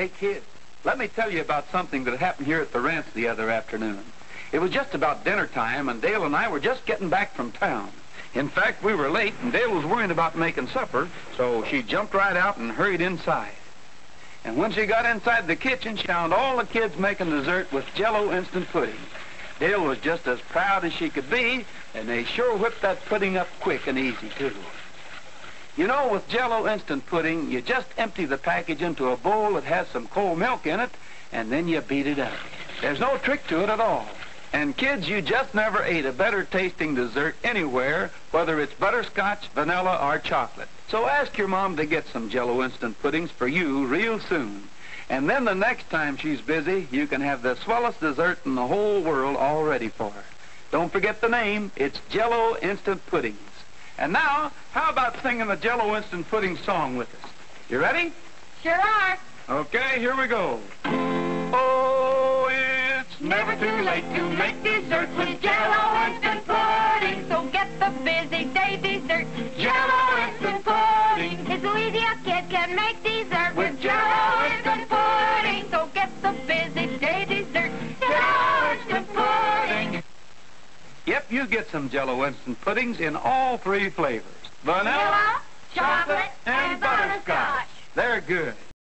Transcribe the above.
Hey, kids, let me tell you about something that happened here at the ranch the other afternoon. It was just about dinner time, and Dale and I were just getting back from town. In fact, we were late, and Dale was worrying about making supper, so she jumped right out and hurried inside. And when she got inside the kitchen, she found all the kids making dessert with Jello instant pudding. Dale was just as proud as she could be, and they sure whipped that pudding up quick and easy, too. You know, with Jello instant pudding, you just empty the package into a bowl that has some cold milk in it, and then you beat it up. There's no trick to it at all. And kids, you just never ate a better tasting dessert anywhere, whether it's butterscotch, vanilla, or chocolate. So ask your mom to get some Jello instant puddings for you real soon. And then the next time she's busy, you can have the swellest dessert in the whole world all ready for her. Don't forget the name. It's Jello Instant Puddings. And now, how about singing the Jello Instant Pudding song with us? You ready? Sure are. Okay, here we go. Oh, it's Never too late to make dessert with Jello instant pudding. So get the busy day dessert. Jello instant pudding. It's easy a kid can make dessert with Jello instant pudding. So get the busy day dessert. You get some Jello Instant Puddings in all three flavors. Vanilla, Vanilla, chocolate, and butterscotch. They're good.